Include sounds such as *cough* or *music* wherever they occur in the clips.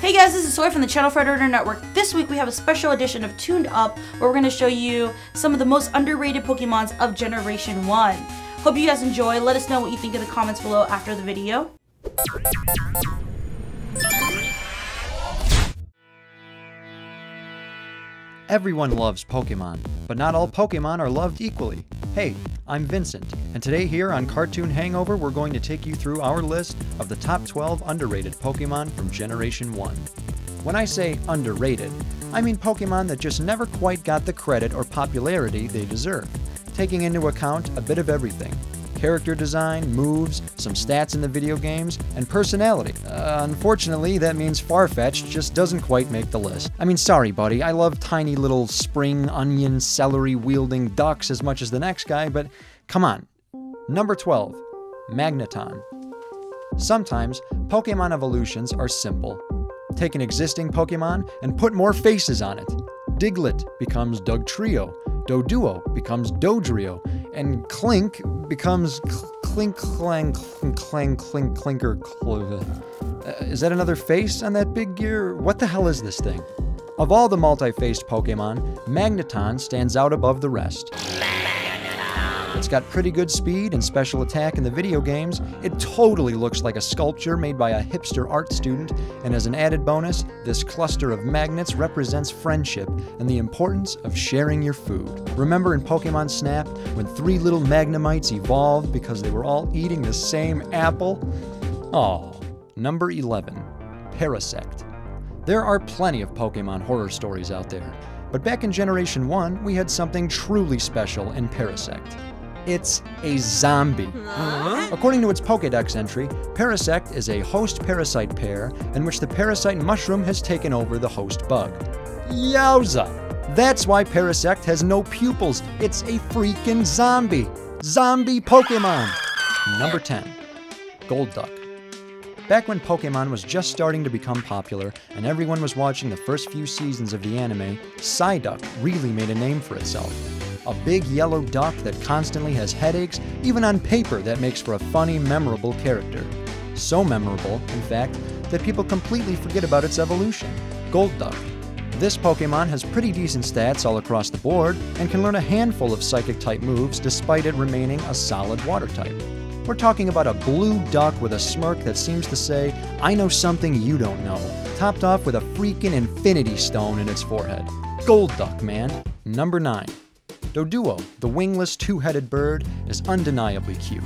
Hey guys, this is Soy from the Channel Frederator Network. This week we have a special edition of ToonedUp where we're going to show you some of the most underrated Pokemons of Generation 1. Hope you guys enjoy. Let us know what you think in the comments below after the video. Everyone loves Pokemon, but not all Pokemon are loved equally. Hey, I'm Vincent, and today here on Cartoon Hangover, we're going to take you through our list of the top 12 underrated Pokemon from Generation 1. When I say underrated, I mean Pokemon that just never quite got the credit or popularity they deserve, taking into account a bit of everything character design, moves, some stats in the video games, and personality. Uh, unfortunately, that means Farfetch'd just doesn't quite make the list. I mean, sorry, buddy, I love tiny little spring, onion, celery wielding ducks as much as the next guy, but come on. Number 12, Magneton. Sometimes, Pokemon evolutions are simple. Take an existing Pokemon and put more faces on it. Diglett becomes Dugtrio, Doduo becomes Dodrio, and Klink becomes Klink Klang Klink Klang Klink Clinker Cl- uh, Is that another face on that big gear? What the hell is this thing? Of all the multi-faced Pokemon, Magneton stands out above the rest. It's got pretty good speed and special attack in the video games. It totally looks like a sculpture made by a hipster art student, and as an added bonus, this cluster of magnets represents friendship and the importance of sharing your food. Remember in Pokemon Snap when three little Magnemites evolved because they were all eating the same apple? Oh, number 11, Parasect. There are plenty of Pokemon horror stories out there, but back in Generation 1, we had something truly special in Parasect. It's a zombie. According to its Pokedex entry, Parasect is a host parasite pair in which the parasite mushroom has taken over the host bug. Yowza! That's why Parasect has no pupils. It's a freaking zombie. Zombie Pokemon. Number 10, Golduck. Back when Pokemon was just starting to become popular and everyone was watching the first few seasons of the anime, Psyduck really made a name for itself. A big yellow duck that constantly has headaches, even on paper, that makes for a funny, memorable character. So memorable, in fact, that people completely forget about its evolution. Golduck. This Pokemon has pretty decent stats all across the board and can learn a handful of Psychic type moves despite it remaining a solid Water type. We're talking about a blue duck with a smirk that seems to say, I know something you don't know, topped off with a freaking infinity stone in its forehead. Golduck, man. Number 9. Doduo, the wingless two headed bird, is undeniably cute.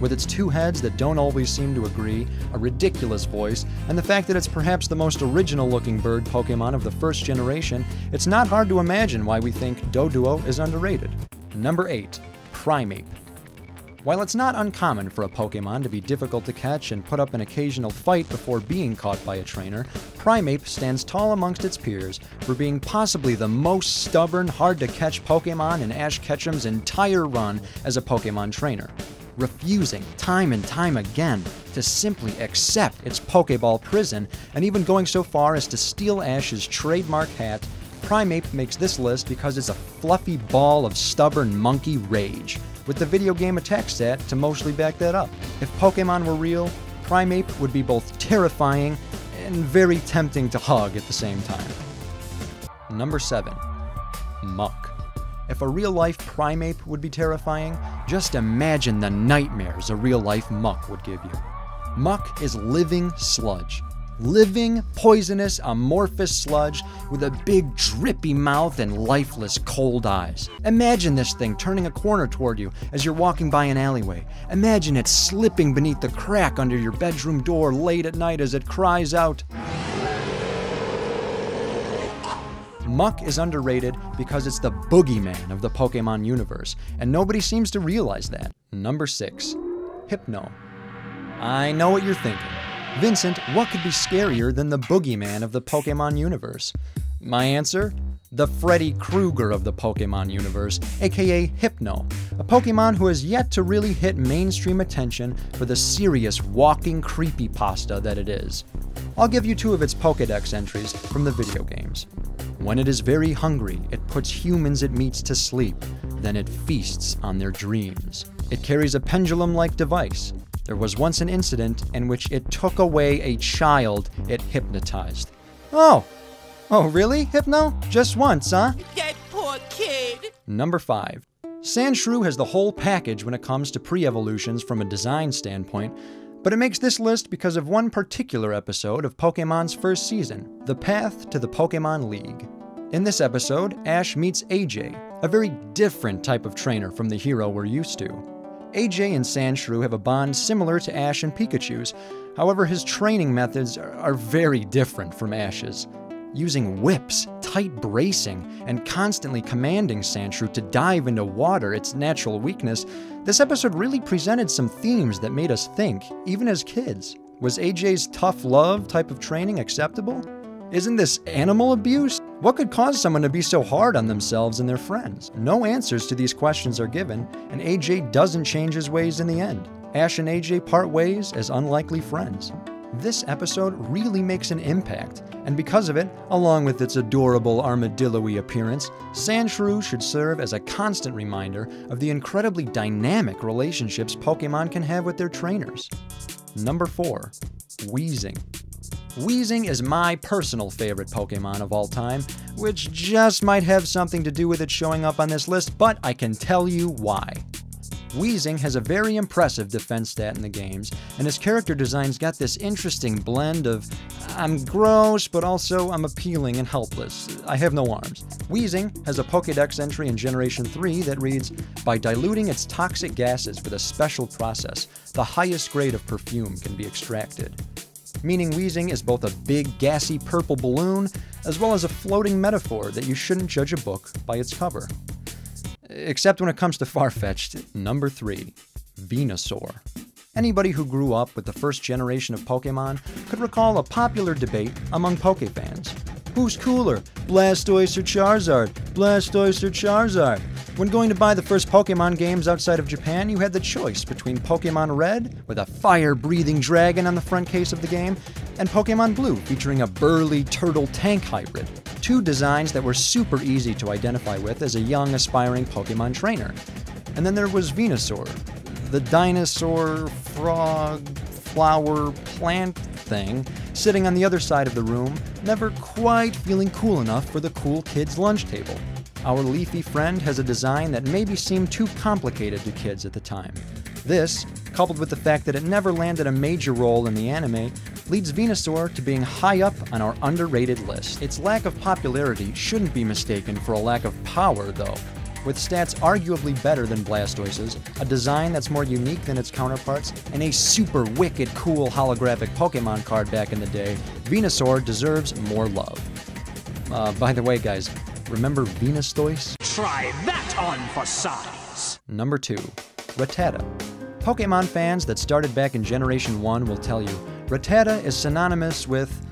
With its two heads that don't always seem to agree, a ridiculous voice, and the fact that it's perhaps the most original looking bird Pokemon of the first generation, it's not hard to imagine why we think Doduo is underrated. Number 8. Primeape. While it's not uncommon for a Pokemon to be difficult to catch and put up an occasional fight before being caught by a trainer, Primeape stands tall amongst its peers for being possibly the most stubborn, hard to catch Pokemon in Ash Ketchum's entire run as a Pokemon trainer. Refusing time and time again to simply accept its Pokeball prison and even going so far as to steal Ash's trademark hat, Primeape makes this list because it's a fluffy ball of stubborn monkey rage with the video game attack stat to mostly back that up. If Pokemon were real, Primeape would be both terrifying and very tempting to hug at the same time. Number 7. Muk. If a real life Primeape would be terrifying, just imagine the nightmares a real life Muk would give you. Muk is living sludge living, poisonous, amorphous sludge with a big, drippy mouth and lifeless, cold eyes. Imagine this thing turning a corner toward you as you're walking by an alleyway. Imagine it slipping beneath the crack under your bedroom door late at night as it cries out. Muk is underrated because it's the boogeyman of the Pokemon universe, and nobody seems to realize that. Number 6. Hypno. I know what you're thinking. Vincent, what could be scarier than the boogeyman of the Pokemon universe? My answer? The Freddy Krueger of the Pokemon universe, aka Hypno, a Pokemon who has yet to really hit mainstream attention for the serious walking creepypasta that it is. I'll give you two of its Pokedex entries from the video games. When it is very hungry, it puts humans it meets to sleep, then it feasts on their dreams. It carries a pendulum like device. There was once an incident in which it took away a child it hypnotized. Oh! Oh, really, Hypno? Just once, huh? That poor kid. Number 5. Sandshrew has the whole package when it comes to pre evolutions from a design standpoint, but it makes this list because of one particular episode of Pokemon's first season The Path to the Pokemon League. In this episode, Ash meets AJ, a very different type of trainer from the hero we're used to. AJ and Sandshrew have a bond similar to Ash and Pikachu's, however, his training methods are very different from Ash's. Using whips, tight bracing, and constantly commanding Sandshrew to dive into water, its natural weakness, this episode really presented some themes that made us think, even as kids. Was AJ's tough love type of training acceptable? Isn't this animal abuse? What could cause someone to be so hard on themselves and their friends? No answers to these questions are given, and AJ doesn't change his ways in the end. Ash and AJ part ways as unlikely friends. This episode really makes an impact, and because of it, along with its adorable armadillo appearance, Sandshrew should serve as a constant reminder of the incredibly dynamic relationships Pokemon can have with their trainers. Number 4. Weezing. Weezing is my personal favorite Pokemon of all time, which just might have something to do with it showing up on this list, but I can tell you why. Weezing has a very impressive defense stat in the games, and his character design's got this interesting blend of I'm gross, but also I'm appealing and helpless. I have no arms. Weezing has a Pokedex entry in Generation 3 that reads By diluting its toxic gases with a special process, the highest grade of perfume can be extracted. Meaning Weezing is both a big, gassy purple balloon, as well as a floating metaphor that you shouldn't judge a book by its cover. Except when it comes to *laughs* Farfetch'd, Number 3. Venusaur. Anybody who grew up with the first generation of Pokemon could recall a popular debate among Poke fans. Who's cooler, Blastoise or Charizard? Blastoise or Charizard? When going to buy the first Pokemon games outside of Japan, you had the choice between Pokemon Red, with a fire breathing dragon on the front case of the game, and Pokemon Blue, featuring a burly turtle tank hybrid. Two designs that were super easy to identify with as a young, aspiring Pokemon trainer. And then there was Venusaur, the dinosaur, frog, flower, plant thing, sitting on the other side of the room, never quite feeling cool enough for the cool kids' lunch table. Our leafy friend has a design that maybe seemed too complicated to kids at the time. This, coupled with the fact that it never landed a major role in the anime, leads Venusaur to being high up on our underrated list. Its lack of popularity shouldn't be mistaken for a lack of power, though. With stats arguably better than Blastoise's, a design that's more unique than its counterparts, and a super wicked cool holographic Pokemon card back in the day, Venusaur deserves more love. Uh, by the way, guys, remember Venus Venustoise? Try that on for size. Number 2. Rattata. Pokemon fans that started back in Generation 1 will tell you, Rattata is synonymous with.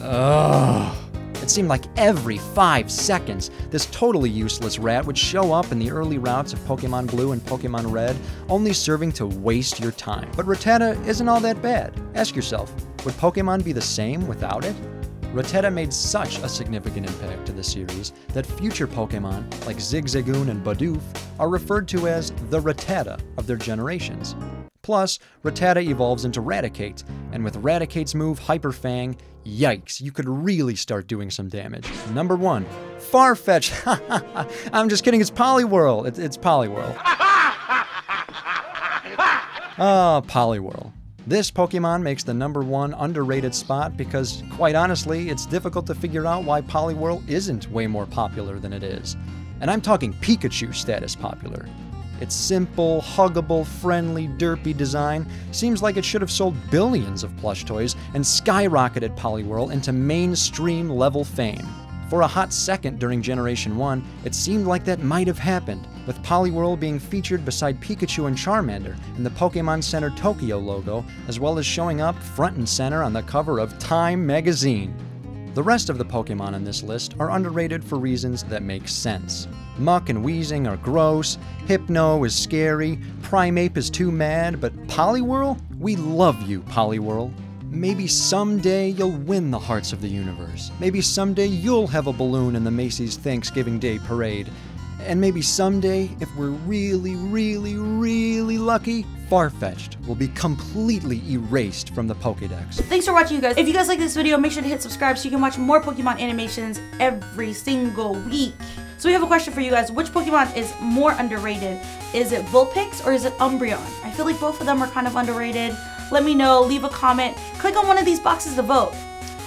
Ugh. It seemed like every five seconds, this totally useless rat would show up in the early routes of Pokemon Blue and Pokemon Red, only serving to waste your time. But Rattata isn't all that bad. Ask yourself, would Pokemon be the same without it? Rattata made such a significant impact to the series that future Pokemon, like Zigzagoon and Bidoof, are referred to as the Rattata of their generations. Plus, Rattata evolves into Raticate, and with Raticate's move Hyper Fang, yikes, you could really start doing some damage. Number one, Farfetch'd. *laughs* I'm just kidding, it's Poliwhirl. It's, it's Poliwhirl. *laughs* Ah, Poliwhirl. This Pokemon makes the number one underrated spot because, quite honestly, it's difficult to figure out why Poliwhirl isn't way more popular than it is. And I'm talking Pikachu status popular. Its simple, huggable, friendly, derpy design seems like it should have sold billions of plush toys and skyrocketed Poliwhirl into mainstream level fame. For a hot second during Generation 1, it seemed like that might have happened, with Poliwhirl being featured beside Pikachu and Charmander in the Pokemon Center Tokyo logo, as well as showing up front and center on the cover of Time magazine. The rest of the Pokemon on this list are underrated for reasons that make sense. Muk and Weezing are gross, Hypno is scary, Primeape is too mad, but Poliwhirl? We love you, Poliwhirl. Maybe someday you'll win the hearts of the universe. Maybe someday you'll have a balloon in the Macy's Thanksgiving Day parade. And maybe someday, if we're really, really, really lucky, Farfetch'd will be completely erased from the Pokedex. Thanks for watching, you guys. If you guys like this video, make sure to hit subscribe so you can watch more Pokemon animations every single week. So we have a question for you guys. Which Pokemon is more underrated? Is it Vulpix or is it Umbreon? I feel like both of them are kind of underrated. Let me know, leave a comment, click on one of these boxes to vote.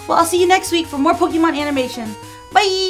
Well, I'll see you next week for more Pokemon animation. Bye!